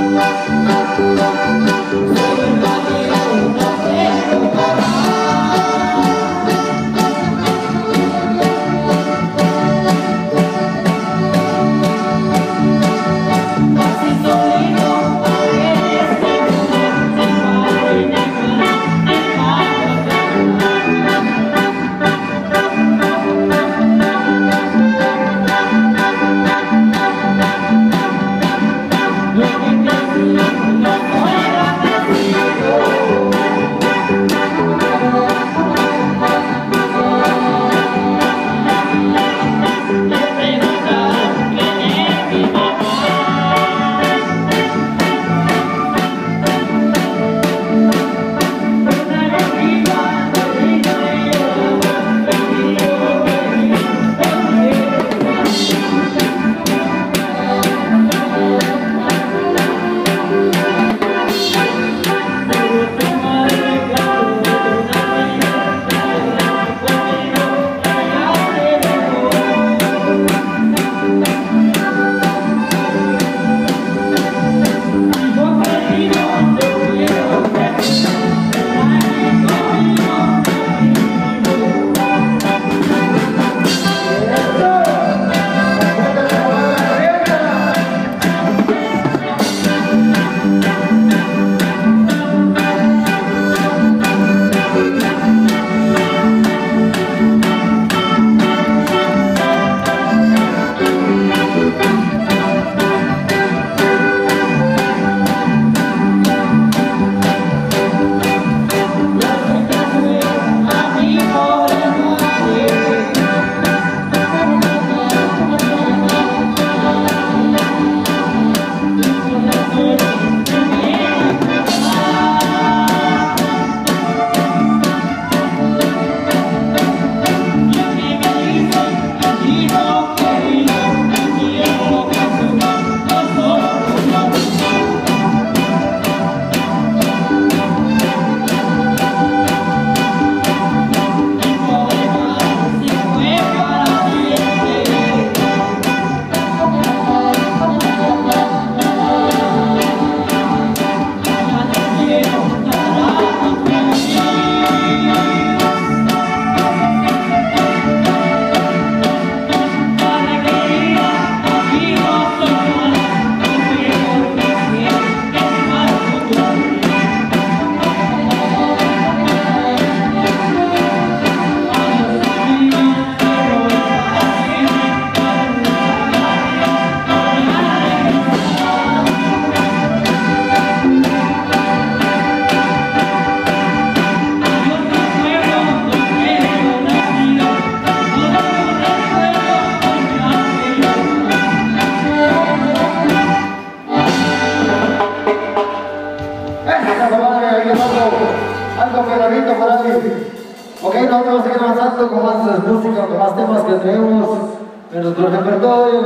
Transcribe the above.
Thank Ok, nosotros vamos a seguir avanzando con más música, con más temas que tenemos en nuestro repertorio.